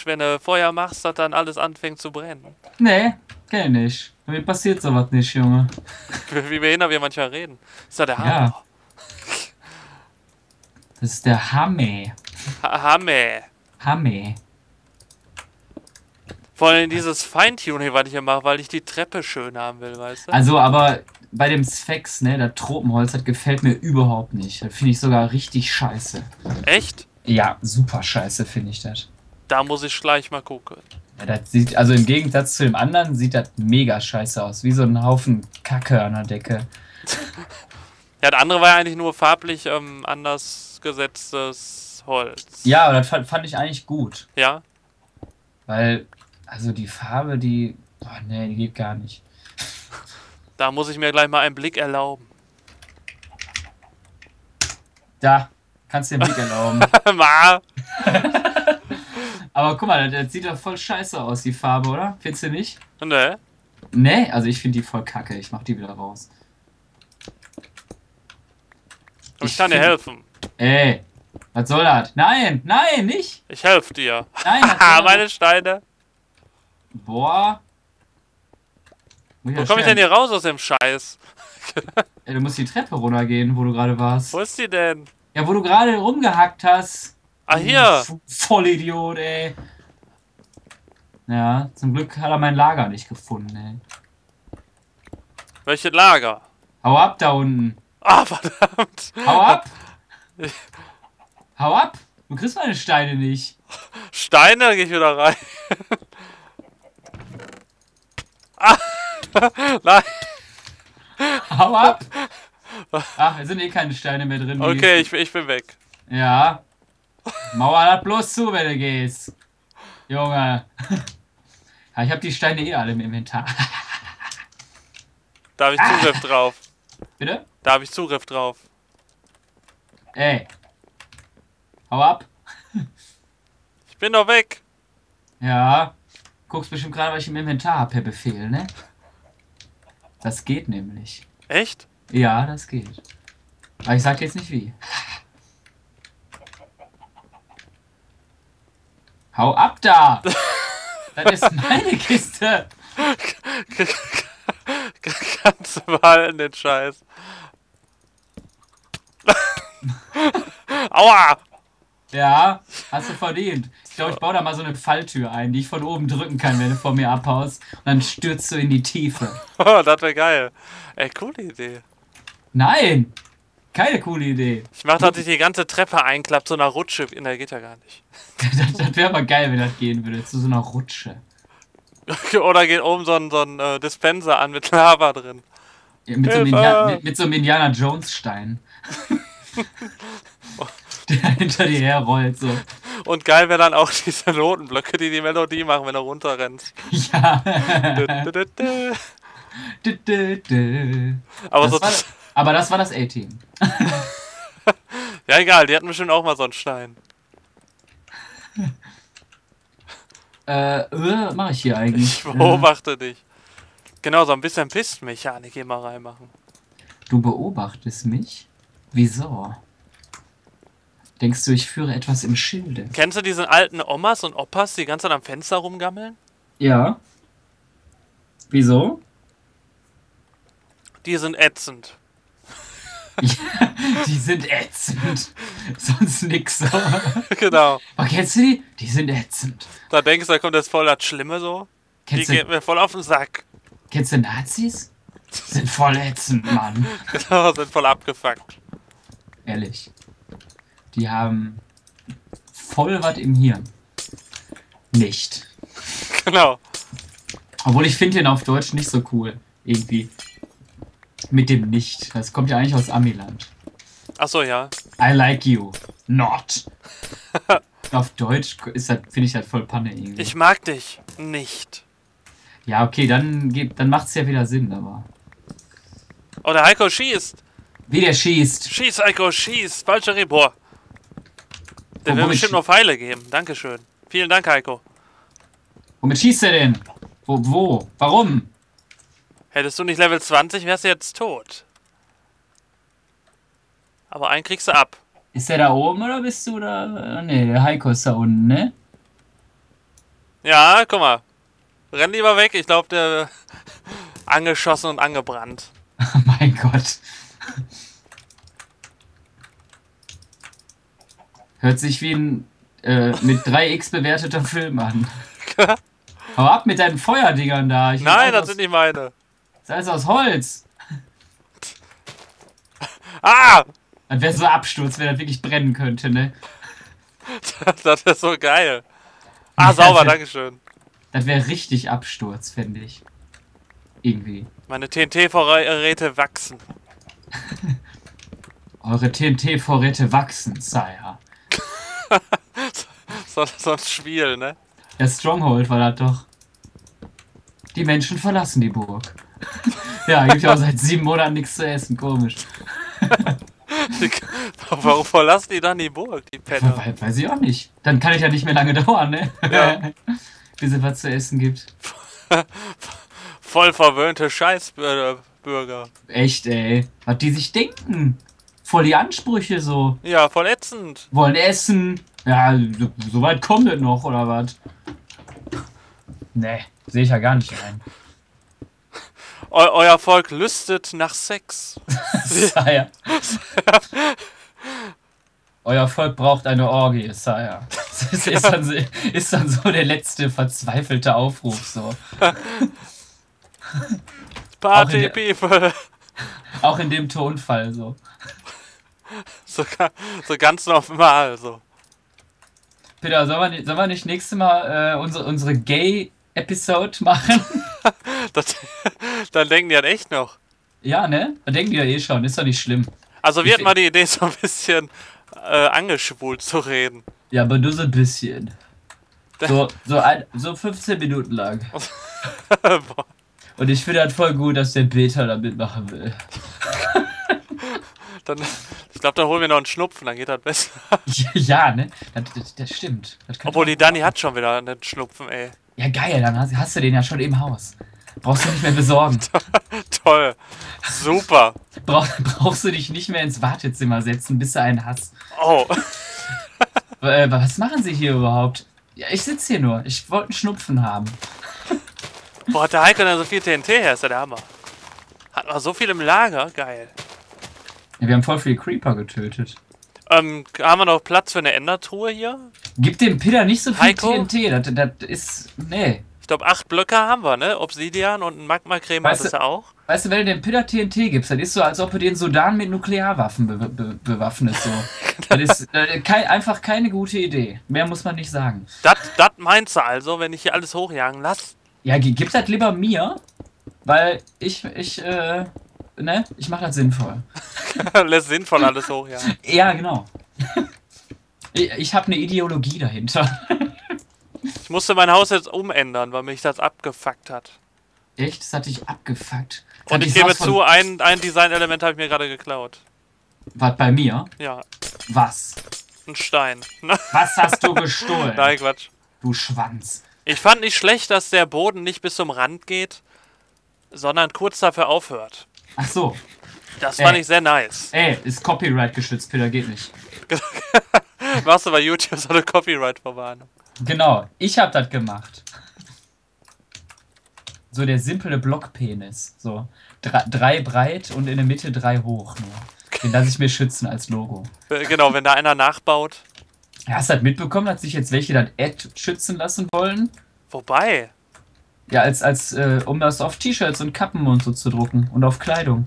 Glitch, wenn du Feuer machst, dass dann alles anfängt zu brennen? Nee, kenn ich nicht. Mir passiert sowas nicht, Junge. Wie behindert wir manchmal reden. Ist doch der Ja. Hammer. Das ist der Hamme. Ha Hammer. Hamme. Vor allem dieses Feintuning, was ich hier mache, weil ich die Treppe schön haben will, weißt du? Also, aber bei dem Sphex, ne, das Tropenholz, das gefällt mir überhaupt nicht. Das finde ich sogar richtig scheiße. Echt? Ja, super scheiße finde ich das. Da muss ich gleich mal gucken. Ja, das sieht, also im Gegensatz zu dem anderen sieht das mega scheiße aus. Wie so ein Haufen Kacke an der Decke. Ja, der andere war ja eigentlich nur farblich ähm, anders gesetztes Holz. Ja, aber das fand, fand ich eigentlich gut. Ja? Weil, also die Farbe, die. Oh nee, die geht gar nicht. Da muss ich mir gleich mal einen Blick erlauben. Da, kannst du den Blick erlauben. Ma! aber guck mal, das, sieht doch voll scheiße aus, die Farbe, oder? Findest du nicht? ne? Nee, also ich finde die voll kacke. Ich mach die wieder raus. Aber ich kann dir helfen. Ey, was soll das? Nein, nein, nicht. Ich helfe dir. Nein, Haha, meine? Steine. Boah. Wo komme ich denn hier raus aus dem Scheiß? Ey, du musst die Treppe runtergehen, wo du gerade warst. Wo ist die denn? Ja, wo du gerade rumgehackt hast. Ah, hier. Du Vollidiot, ey. Ja, zum Glück hat er mein Lager nicht gefunden, ey. Welches Lager? Hau ab da unten. Ah, verdammt. Hau ab. Hau ab. Du kriegst meine Steine nicht. Steine, da gehe ich wieder rein. ah. Nein. Hau ab. Ach, es sind eh keine Steine mehr drin. Okay, ich, ich bin weg. Ja. Mauer das bloß zu, wenn du gehst. Junge. Ja, ich habe die Steine eh alle im Inventar. Da habe ich Zugriff drauf. Bitte? Da habe ich Zugriff drauf. Ey. Hau ab. Ich bin doch weg. Ja. Guckst bestimmt gerade, was ich im Inventar habe per Befehl, ne? Das geht nämlich. Echt? Ja, das geht. Aber ich sag jetzt nicht wie. Hau ab da! Das ist meine Kiste! Kannst du behalten, den Scheiß. Aua! Ja, hast du verdient. Ich glaube, ich baue da mal so eine Falltür ein, die ich von oben drücken kann, wenn du vor mir abhaust. Und dann stürzt du in die Tiefe. Oh, das wäre geil. Ey, coole Idee. Nein! Keine coole Idee. Ich mach, dass ich die ganze Treppe einklappt, so einer Rutsche. Ne, geht ja gar nicht. Das, das wäre aber geil, wenn das gehen würde. Zu so einer Rutsche. Oder geht oben so ein, so ein äh, Dispenser an mit Lava drin. Ja, mit, so einem Hilfe! Indiana, mit, mit so einem Indiana Jones Stein. Der hinter dir herrollt, so. Und geil wäre dann auch diese Notenblöcke, die die Melodie machen, wenn du runterrennst. Ja. Aber Das so, aber das war das A-Team. ja egal, die hatten bestimmt auch mal so einen Stein. Äh, äh, was mache ich hier eigentlich? Ich beobachte dich. Genau, so ein bisschen Pistmechanik hier mal reinmachen. Äh, du beobachtest mich? Wieso? Denkst du, ich führe etwas im Schilde? Kennst du diesen alten Omas und Opas, die ganz am Fenster rumgammeln? Ja. Wieso? Die sind ätzend. Die sind ätzend. Sonst nix. So. genau. Oh, kennst du die? Die sind ätzend. Da denkst du, da kommt jetzt voll das Schlimme so. Die Kennst geht du, mir voll auf den Sack. kennst du Nazis? Sind voll ätzend, Mann. Genau, sind voll abgefuckt. Ehrlich. Die haben voll was im Hirn. Nicht. Genau. Obwohl ich finde den auf Deutsch nicht so cool. Irgendwie. Mit dem Nicht. Das kommt ja eigentlich aus Amiland. Achso, ja. I like you. Not. auf Deutsch ist das, finde ich das voll Panne irgendwie. Ich mag dich nicht. ja, okay, dann, dann macht es ja wieder Sinn, aber. Oh, der Heiko schießt. Wie der schießt. Schieß, Heiko, schieß. Falscher Report. Der Wo- will womit bestimmt noch Pfeile geben. Dankeschön. Vielen Dank, Heiko. Womit schießt er denn? Wo? Wo? Warum? Hättest du nicht Level 20, wärst du jetzt tot. Aber einen kriegst du ab. Ist der da oben oder bist du da? Ne, der Heiko ist da unten, ne? Ja, guck mal. Renn lieber weg. Ich glaube, der angeschossen und angebrannt. Oh mein Gott. Hört sich wie ein äh, mit 3x bewerteter Film an. Hau ab mit deinen Feuerdingern da. Ich Nein, das sind nicht meine. Das ist aus Holz. Ah! Das wäre so Absturz, wenn das wirklich brennen könnte, ne? Das ist so geil. Ah, sauber, dankeschön. Das wäre richtig Absturz, finde ich. Irgendwie. Meine TNT-Vorräte wachsen. Eure TNT-Vorräte wachsen, Sire. So, so ein Spiel, ne? Der Stronghold war das doch. Die Menschen verlassen die Burg. Ja, gibt ja auch seit sieben Monaten nichts zu essen, komisch. Warum verlassen die dann die Burg, die Penner? We weiß ich auch nicht. Dann kann ich ja nicht mehr lange dauern, ne? Ja. Bis es was zu essen gibt. Voll verwöhnte Scheißbürger. Echt, ey. Was die sich denken. Voll die Ansprüche so. Ja, voll ätzend. Wollen essen. Ja, so, so weit kommt es noch, oder was? Nee, sehe ich ja gar nicht ein. Eu euer Volk lüstet nach Sex. Sire. Euer Volk braucht eine Orgie, Sire. Das ist dann, so, ist dann so der letzte verzweifelte Aufruf so. Party in People. Auch in dem Tonfall so. So, so ganz normal, so. Peter, sollen wir, nicht- sollen wir nicht nächstes Mal äh, unsere, unsere Gay-Episode machen? Das, dann denken die halt echt noch. ja, ne? Da denken die ja eh schon, ist doch nicht schlimm. Also wir hatten mal die Idee, so ein bisschen äh, angeschwult zu reden. Ja, aber nur so ein bisschen. So, so, ein, so 15 Minuten lang. Und ich finde halt voll gut, dass der Beta da mitmachen will. dann, ich glaube, dann holen wir noch einen Schnupfen, dann geht das besser. ja, ne? Das, das, das stimmt. Das Obwohl die Dani hat schon wieder einen Schnupfen, ey. Ja, geil, dann hast, hast du den ja schon im Haus. Brauchst du nicht mehr besorgen. Toll. Super. Brauch, brauchst du dich nicht mehr ins Wartezimmer setzen, bis du einen hast. Oh. Äh, was machen sie hier überhaupt? Ja, ich sitze hier nur. Ich wollte einen Schnupfen haben. Boah, hat der Heiko denn so viel TNT her? Ist ja der Hammer. Hat man so viel im Lager? Geil. Ja, wir haben voll viele Creeper getötet. Ähm, haben wir noch Platz für eine Endertruhe hier? Gib dem Pidder nicht so viel Heiko? TNT. Das, das ist. Nee. Ich glaube, acht Blöcke haben wir, ne? Obsidian und ein Magma-Creme Weißt es du- auch. Weißt du, wenn du dem Pidder TNT gibst, dann ist so, als ob du den Sudan mit Nuklearwaffen be be bewaffnest. So. das ist äh, kein, einfach keine gute Idee. Mehr muss man nicht sagen. Das meinst du also, wenn ich hier alles hochjagen lass? Ja, gi- gib das lieber mir, weil ich, ich, äh, ne, ich mache das sinnvoll. Lässt sinnvoll alles hochjagen. Ja, genau. ich ich habe eine Ideologie dahinter. Ich musste mein Haus jetzt umändern, weil mich das abgefuckt hat. Echt? Das hat dich abgefuckt. Das Und ich gebe zu, ein, ein Designelement habe ich mir gerade geklaut. Was bei mir? Ja, Was? ein Stein. Was hast du gestohlen? Nein, Quatsch. Du Schwanz. Ich fand nicht schlecht, dass der Boden nicht bis zum Rand geht, sondern kurz dafür aufhört. Ach so. Das fand Äh. ich sehr nice. Ey, ist Copyright geschützt, Peter, geht nicht. Machst du bei YouTube so eine Copyright-Verwarnung? Genau, ich hab das gemacht. So der simple Blockpenis. So. Drei, drei breit und in der Mitte drei hoch nur. Den lasse ich mir schützen als Logo. Äh, Genau, wenn da einer nachbaut. Hast du das mitbekommen, dass sich jetzt welche das Ad schützen lassen wollen? Wobei, Ja, als, als, äh, um das auf T-Shirts und Kappen und so zu drucken und auf Kleidung.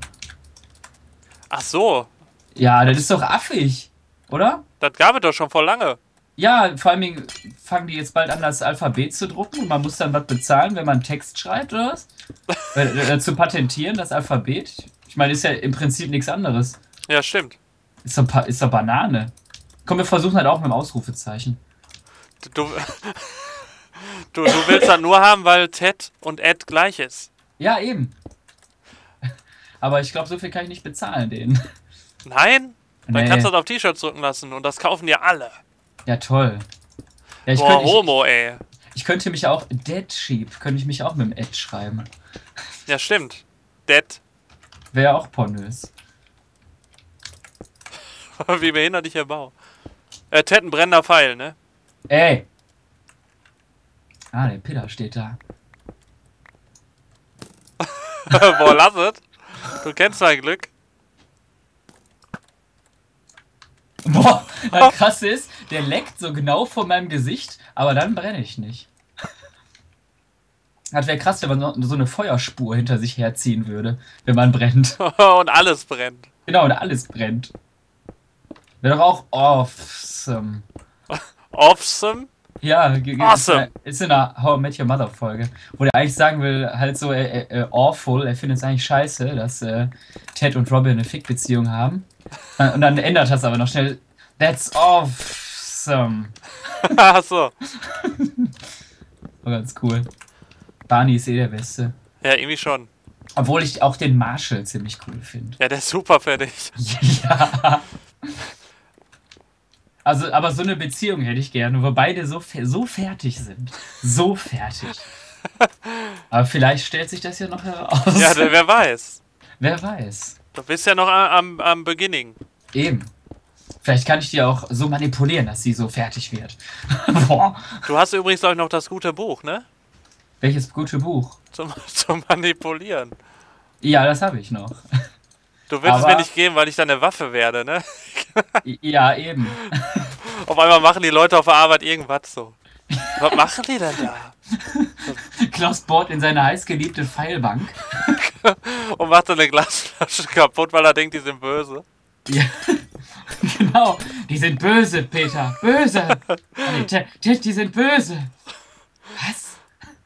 ach so, Ja, das ist doch affig, oder? das gab es doch schon vor lange. Ja, vor allem fangen die jetzt bald an, das Alphabet zu drucken und man muss dann was bezahlen, wenn man Text schreibt, oder was? Äh, zu patentieren, das Alphabet. Ich meine, ist ja im Prinzip nichts anderes. Ja, stimmt. Ist doch, ist doch Banane. Komm, wir versuchen halt auch mit dem Ausrufezeichen. Du, du, du willst das nur haben, weil Ted und Ed gleich ist. Ja, eben. Aber ich glaube, so viel kann ich nicht bezahlen, denen. Nein? Dann Nee. kannst du das auf T-Shirts drücken lassen und das kaufen dir alle. Ja, toll. Ja, ich, Boah, könnte, ich, Homo, ey. ich könnte mich auch, Dead Sheep, könnte ich mich auch mit dem Ed schreiben. Ja, stimmt. Dead. Wäre ja auch pornös. Wie behindert ich Bau. Äh, Ted ein brennender Pfeil, ne? Ey, Ah, der Pillar steht da. Boah, lass es. Du kennst mein Glück. Boah, das krasse ist, der leckt so genau vor meinem Gesicht, aber dann brenne ich nicht. Das wäre krass, wenn man so- eine Feuerspur hinter sich herziehen würde, wenn man brennt. Und alles brennt. Genau, und alles brennt. Wäre doch auch awesome. Awesome. Ja, Awesome. ist in der How I Met Your Mother Folge, wo der eigentlich sagen will, halt so äh, äh, awful, er findet es eigentlich scheiße, dass äh, Ted und Robin eine Fick-Beziehung haben. Äh, Und dann ändert das aber noch schnell. That's awesome. Achso. War ganz cool. Barney ist eh der Beste. Ja, irgendwie schon. Obwohl ich auch den Marshall ziemlich cool finde. Ja, der ist super fertig. ja. Also, aber so eine Beziehung hätte ich gerne, wo beide so, so fertig sind. So fertig. Aber vielleicht stellt sich das ja noch heraus. Ja, wer weiß. Wer weiß. Du bist ja noch am, am, am Beginning. Eben. Vielleicht kann ich die auch so manipulieren, dass sie so fertig wird. Boah. Du hast übrigens, glaube ich, noch das gute Buch, ne? Welches gute Buch. Zum, zum Manipulieren. Ja, das habe ich noch. Du willst es Aber- mir nicht geben, weil ich dann eine Waffe werde, ne? Ja, eben. Auf einmal machen die Leute auf der Arbeit irgendwas so. Was machen die denn da? Klaus bohrt in seine heißgeliebte Pfeilbank. Und macht so eine Glasflasche kaputt, weil er denkt, die sind böse. Ja. Genau. Die sind böse, Peter. Böse. Nee, Ted, die sind böse. Was?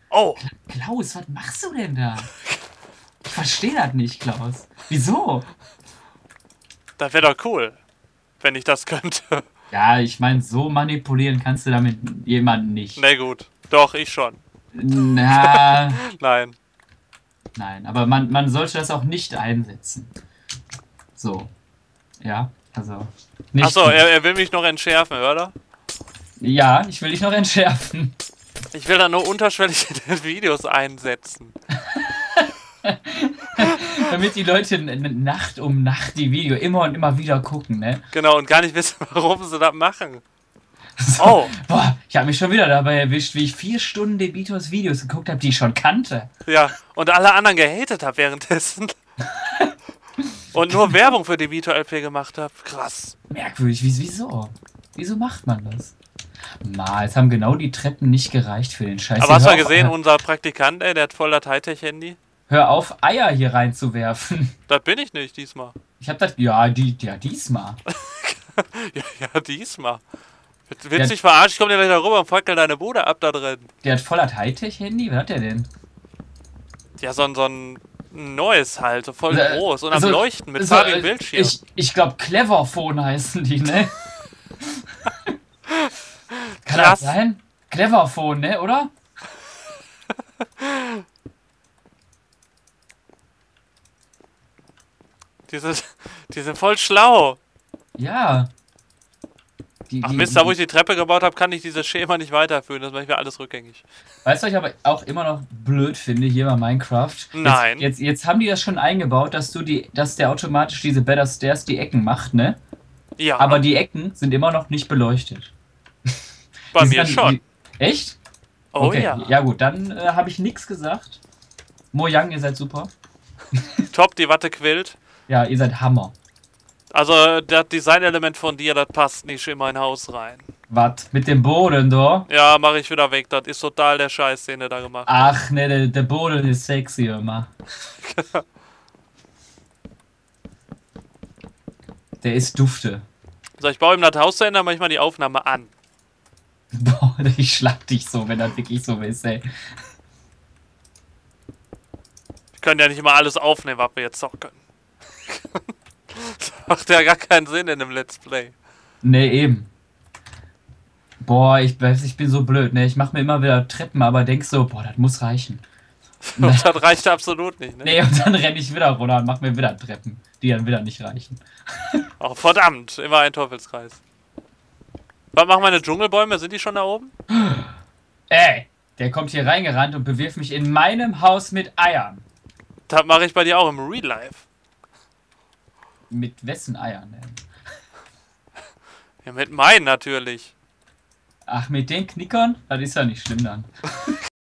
Oh, Klaus, was machst du denn da? Ich verstehe das nicht, Klaus. Wieso? das wäre doch cool, wenn ich das könnte. Ja, ich meine, so manipulieren kannst du damit jemanden nicht. Na gut. Doch, ich schon. Na, Nein. nein, aber man, man sollte das auch nicht einsetzen. So. Ja, also. Achso, er, er will mich noch entschärfen, oder? Ja, ich will dich noch entschärfen. Ich will da nur unterschwellig Videos einsetzen. Damit die Leute Nacht um Nacht die Video immer und immer wieder gucken, ne? Genau, und gar nicht wissen, warum sie das machen. So. Oh. Boah, ich habe mich schon wieder dabei erwischt, wie ich vier Stunden Debitos Videos geguckt habe, die ich schon kannte. Ja, und alle anderen gehatet habe währenddessen. Und nur Werbung für die Vito LP gemacht habe. Krass. Merkwürdig, wie, wieso? Wieso macht man das? Ma, es haben genau die Treppen nicht gereicht für den Scheiß. Aber hast du mal gesehen, unser Praktikant, ey, der hat voll das Hightech-Handy? Hör auf, Eier hier reinzuwerfen. Das bin ich nicht diesmal. Ich hab das. Ja, die, ja, diesmal. Ja, ja diesmal. Willst willst du dich verarschen? Ich komm dir gleich da rüber und fackel deine Bude ab da drin. Der hat voll das Hightech-Handy? Was hat der denn? Ja, so ein, so ein neues halt, so voll Äh, groß und am also- Leuchten mit So, farbigem äh, Bildschirm. Ich, ich glaube, Cleverphone heißen die, ne? Kann Krass. das sein? Cleverphone, ne, oder? Die sind, die sind voll schlau. Ja. Die, Ach die- Mist, da wo ich die Treppe gebaut habe, kann ich dieses Schema nicht weiterführen. Das mache ich mir alles rückgängig. Weißt du, was ich aber auch immer noch blöd finde hier bei Minecraft? Nein. Jetzt, jetzt, jetzt haben die das schon eingebaut, dass du die, dass der automatisch diese Better Stairs die Ecken macht, ne? Ja, Aber die Ecken sind immer noch nicht beleuchtet. bei mir sind schon. Die, echt? Oh okay. ja. Ja gut, dann äh, habe ich nichts gesagt. Mojang, ihr seid super. Top, die Watte quillt. Ja, ihr seid Hammer. Also, das Designelement von dir, das passt nicht in mein Haus rein. Was? Mit dem Boden da? Ja, mache ich wieder weg. Das ist total der Scheiß, den du da gemacht Ach ne, der, der Boden ist sexy immer. der ist dufte. So, ich baue ihm das Haus zu Ende, mache ich mal die Aufnahme an. Boah, ich schlag dich so, wenn das wirklich so ist, ey. Wir können ja nicht immer alles aufnehmen, was wir jetzt noch können. Macht ja gar keinen Sinn in einem Let's Play. Ne, eben. Boah, ich, weiß, ich bin so blöd, ne? Ich mach mir immer wieder Treppen, aber denk so, boah, das muss reichen. Und das reicht absolut nicht, ne? Nee, und dann renne ich wieder runter und mach mir wieder Treppen, die dann wieder nicht reichen. Oh, verdammt, immer ein Teufelskreis. Was machen meine Dschungelbäume? Sind die schon da oben? Ey, der kommt hier reingerannt und bewirft mich in meinem Haus mit Eiern. Das mache ich bei dir auch im Real Life. Mit wessen Eiern denn? Ja, mit meinen natürlich. Ach, mit den Knickern? Das ist ja nicht schlimm dann.